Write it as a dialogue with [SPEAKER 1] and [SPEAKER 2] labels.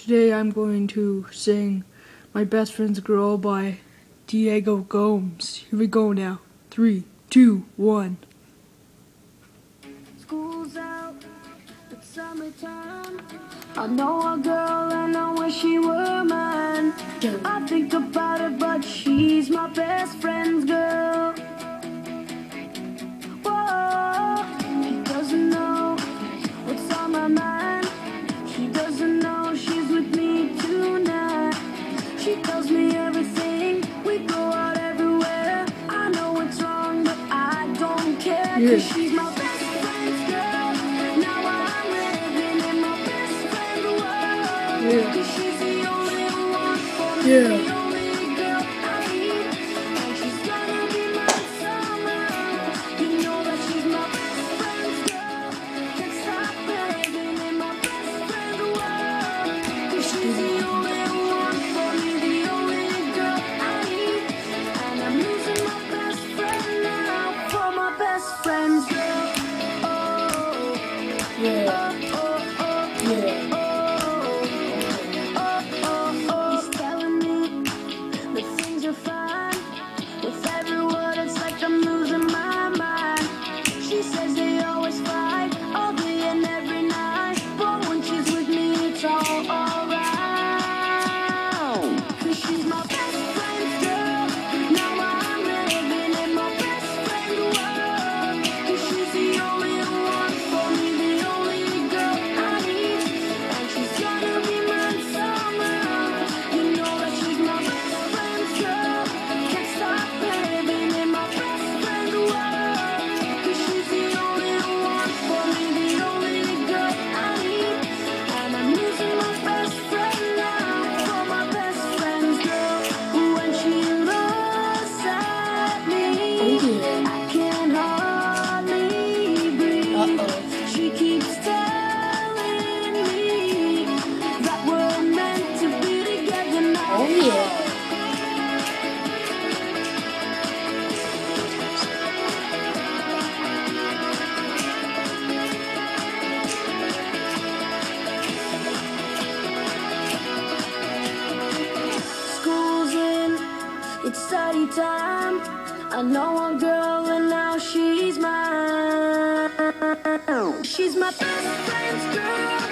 [SPEAKER 1] Today I'm going to sing My Best Friend's Girl by Diego Gomes. Here we go now. Three, two, one.
[SPEAKER 2] School's out, it's summertime. I know a girl and I wish she were mine. I think about it, but she's my
[SPEAKER 1] Yeah. Yeah.
[SPEAKER 2] It's study time. I know one girl and now she's mine. She's my best friend's girl.